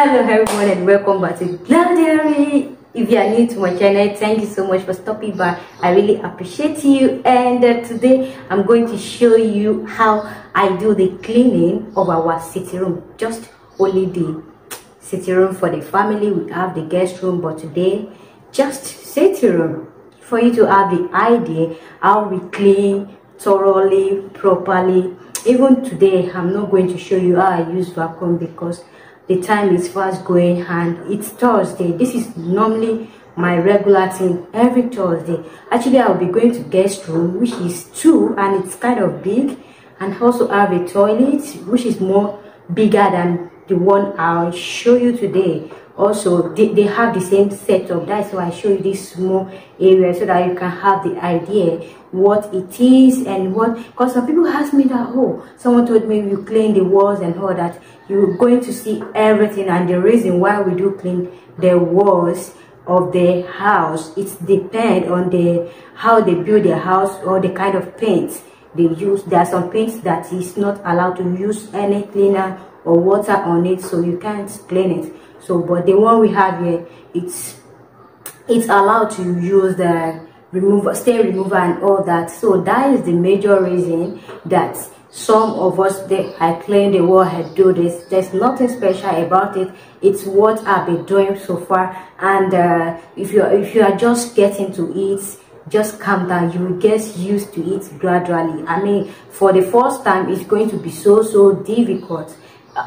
hello everyone and welcome back to Gla' Diary. If you are new to my channel thank you so much for stopping by. I really appreciate you. And uh, today i'm going to show you how i do the cleaning of our sitting room. Just only the sitting room for the family. We have the guest room but today just sitting room. For you to have the idea how we clean thoroughly properly. Even today i'm not going to show you how i use vacuum because the time is fast going and it's thursday. This is normally my regular thing every thursday. Actually i'll be going to guest room which is two and it's kind of big and also have a toilet which is more bigger than the one i'll show you today also they, they have the same setup. That's why i show you this small area so that you can have the idea what it is and what because some people ask me that oh someone told me you clean the walls and all that. You're going to see everything and the reason why we do clean the walls of the house it depends on the how they build their house or the kind of paint they use. There are some paints that is not allowed to use any cleaner or water on it so you can't clean it. So but the one we have here it's it's allowed to use the remover stain remover and all that. So that is the major reason that some of us they i claim the world had do this. There's nothing special about it. It's what i've been doing so far. And uh, if you if you are just getting to it just calm down. You will get used to it gradually. I mean for the first time it's going to be so so difficult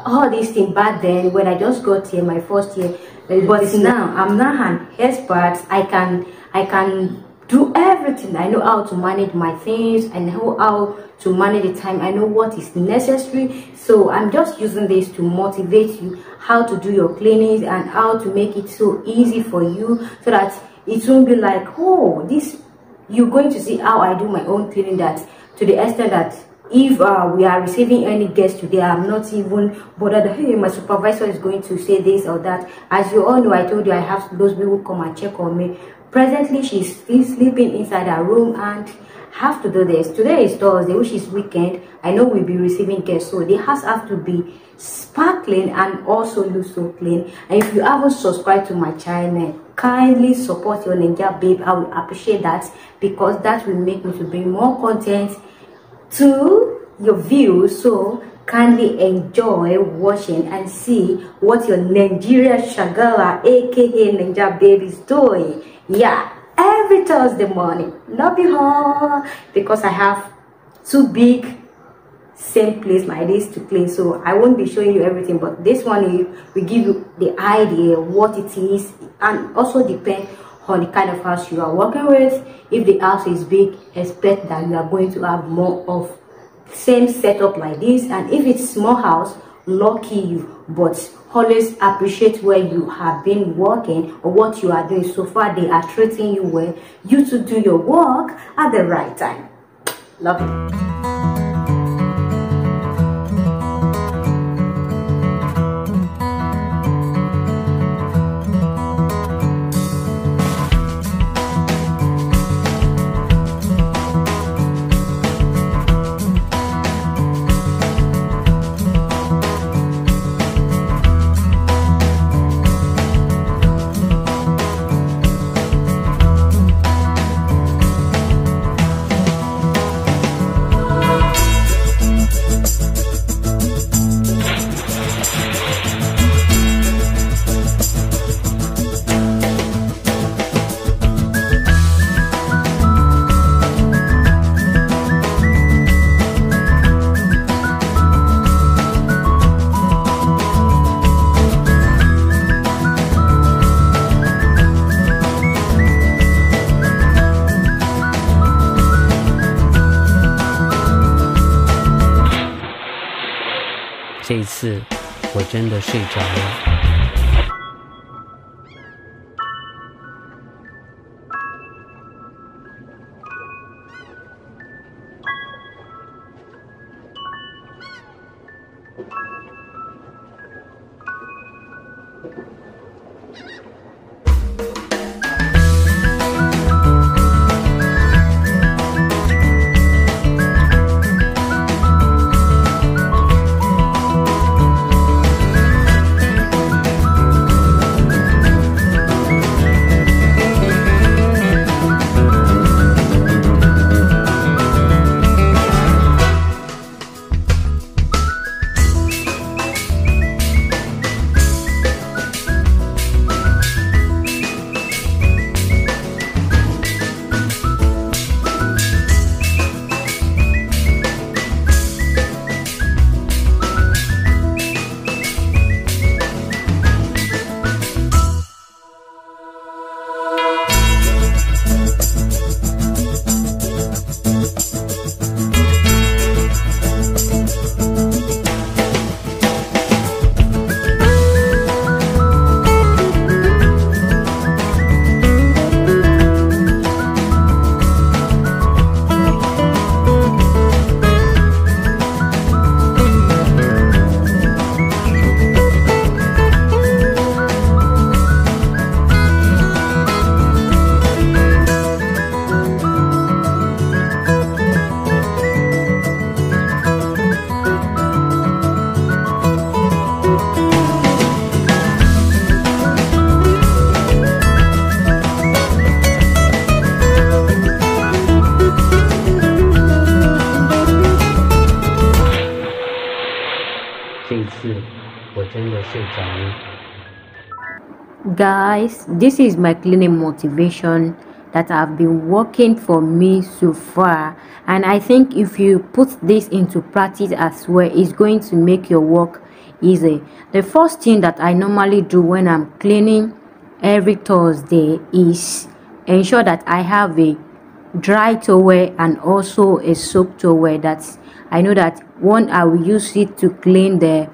all these things back then when i just got here my first year but it's now i'm not an expert. I can i can do everything. I know how to manage my things. I know how to manage the time. I know what is necessary. So i'm just using this to motivate you how to do your cleanings and how to make it so easy for you so that it won't be like oh this you're going to see how i do my own cleaning that to the extent that if uh, we are receiving any guests today i'm not even bothered. Hey my supervisor is going to say this or that. As you all know i told you i have those people come and check on me. Presently she's still sleeping inside her room and have to do this. Today is thursday which is weekend. I know we'll be receiving guests so the house have to be sparkling and also look so clean. And if you haven't subscribed to my channel kindly support your Naija babe. I will appreciate that because that will make me to bring more content to your view. so kindly enjoy watching and see what your Nigeria Shagala aka Naija Baby is doing. Yeah, every Thursday morning. Love you all because I have two big same place my days to clean so I won't be showing you everything but this one will give you the idea what it is and also depend on the kind of house you are working with. If the house is big expect that you are going to have more of same setup like this. And if it's small house lucky you. But always appreciate where you have been working or what you are doing. So far they are treating you well. You to do your work at the right time. Love you 这一次，我真的睡着了。Guys this is my cleaning motivation that have been working for me so far. And i think if you put this into practice as well it's going to make your work easy. The first thing that i normally do when i'm cleaning every thursday is ensure that i have a dry towel and also a soap towel. That i know that one i will use it to clean the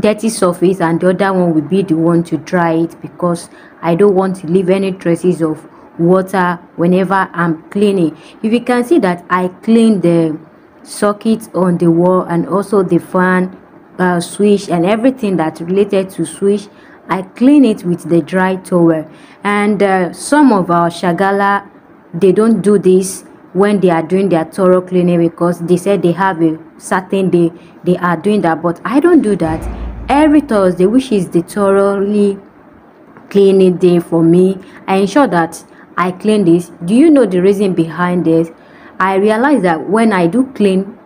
dirty surface and the other one will be the one to dry it because i don't want to leave any traces of water whenever i'm cleaning. If you can see that i clean the socket on the wall and also the fan uh, switch and everything that's related to switch i clean it with the dry towel. And uh, some of our shagala they don't do this when they are doing their thorough cleaning because they said they have a certain day they are doing that. But i don't do that. Every thursday which is the thoroughly cleaning day for me i ensure that i clean this. Do you know the reason behind this? I realize that when i do clean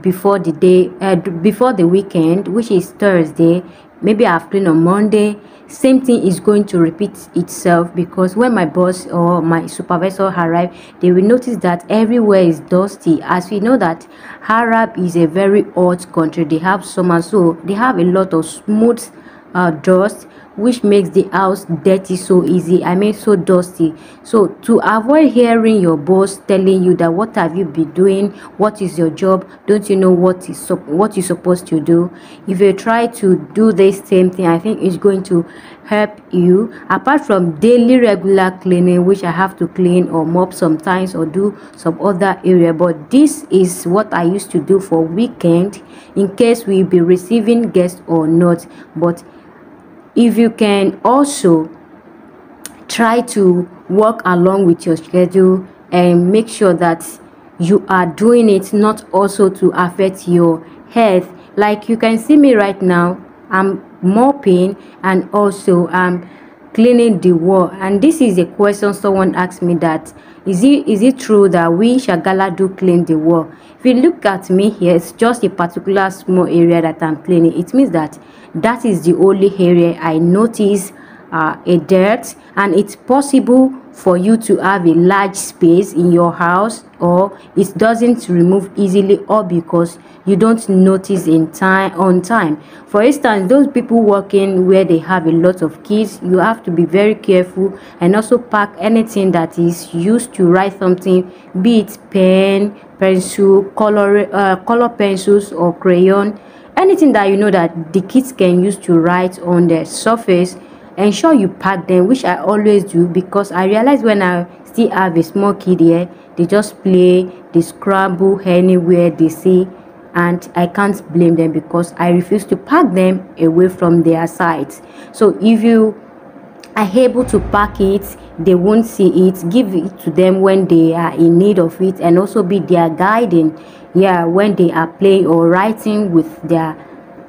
before the day uh, before the weekend which is thursday maybe i've on monday same thing is going to repeat itself because when my boss or my supervisor arrive they will notice that everywhere is dusty. As we know that arab is a very hot country they have summer so they have a lot of smooth uh, dust which makes the house dirty so easy i mean so dusty. So to avoid hearing your boss telling you that what have you been doing? What is your job? Don't you know what is what you're supposed to do? If you try to do this same thing i think it's going to help you. Apart from daily regular cleaning which i have to clean or mop sometimes or do some other area but this is what i used to do for weekend in case we be receiving guests or not. But if you can also try to work along with your schedule and make sure that you are doing it not also to affect your health. Like you can see me right now i'm mopping and also i'm cleaning the wall. And this is a question someone asked me that is it is it true that we shagala do clean the wall? If you look at me here it's just a particular small area that i'm cleaning. It means that that is the only area i notice uh, a dirt and it's possible for you to have a large space in your house or it doesn't remove easily or because you don't notice in time on time. For instance those people working where they have a lot of kids you have to be very careful and also pack anything that is used to write something be it pen pencil color uh, color pencils or crayon anything that you know that the kids can use to write on the surface ensure you pack them which i always do because i realize when i still have a small kid here they just play they scramble anywhere they see and i can't blame them because i refuse to pack them away from their sides. So if you are able to pack it they won't see it give it to them when they are in need of it and also be their guiding yeah when they are playing or writing with their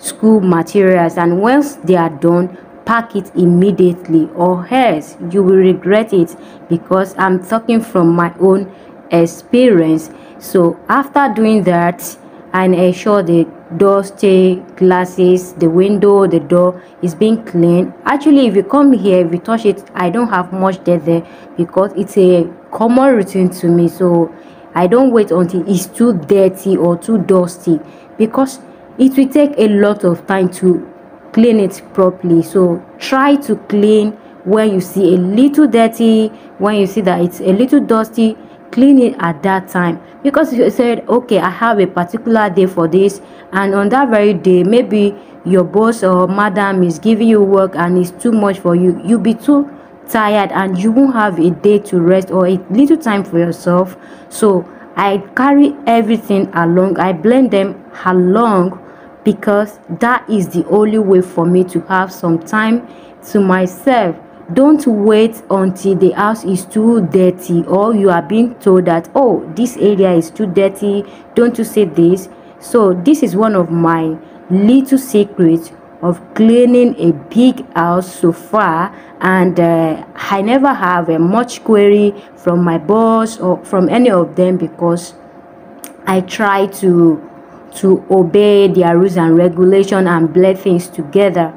school materials. And once they are done pack it immediately or else you will regret it because i'm talking from my own experience. So after doing that and ensure the door stay glasses the window the door is being cleaned actually if you come here if you touch it i don't have much dirt there because it's a common routine to me. So i don't wait until it's too dirty or too dusty because it will take a lot of time to clean it properly. So try to clean when you see a little dirty when you see that it's a little dusty clean it at that time. Because you said okay i have a particular day for this and on that very day maybe your boss or madam is giving you work and it's too much for you you'll be too tired and you won't have a day to rest or a little time for yourself. So i carry everything along. I blend them along because that is the only way for me to have some time to myself. Don't wait until the house is too dirty or you are being told that oh this area is too dirty. Don't you say this? So this is one of my little secrets of cleaning a big house so far. And uh, i never have a much query from my boss or from any of them because i try to to obey their rules and regulation and blend things together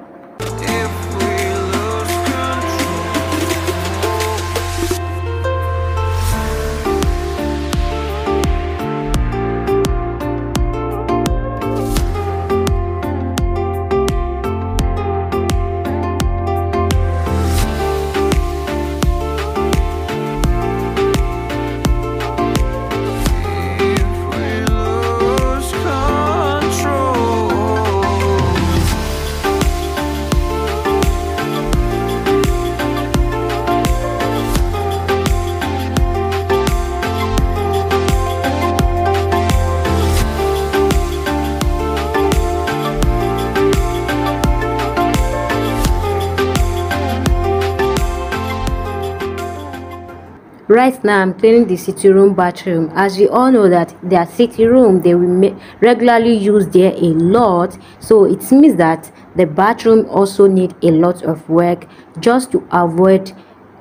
right now i'm cleaning the city room bathroom. As we all know that their city room they will regularly use there a lot. So it means that the bathroom also need a lot of work just to avoid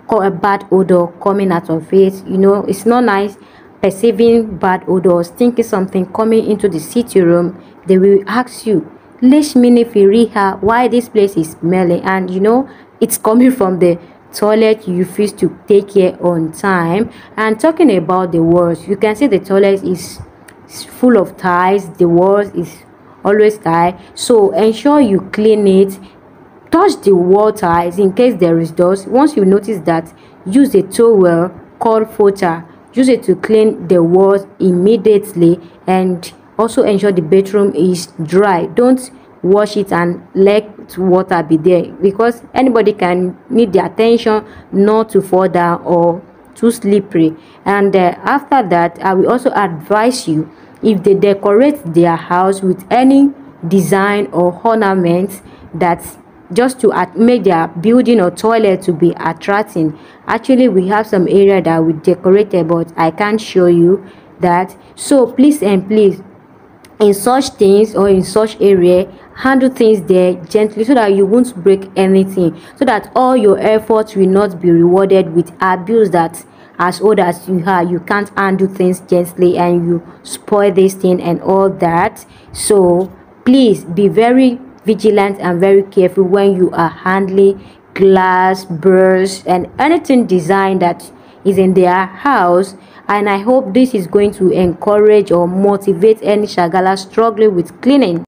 a bad odor coming out of it. You know it's not nice perceiving bad odors thinking something coming into the city room. They will ask you Leshmini Firiha why this place is smelling? And you know it's coming from the toilet you refuse to take care on time. And talking about the walls you can see the toilet is full of ties the walls is always tied so ensure you clean it. Touch the wall ties in case there is dust. Once you notice that use a towel called fota use it to clean the walls immediately. And also ensure the bedroom is dry. Don't wash it and let water be there. Because anybody can need the attention not to fall down or too slippery. And uh, after that i will also advise you if they decorate their house with any design or ornaments that just to make their building or toilet to be attracting. Actually we have some area that we decorated but i can't show you that. So please and please in such things or in such area handle things there gently so that you won't break anything so that all your efforts will not be rewarded with abuse that as old as you are. You can't handle things gently and you spoil this thing and all that. So please be very vigilant and very careful when you are handling glass birds and anything design that is in their house and i hope this is going to encourage or motivate any shagala struggling with cleaning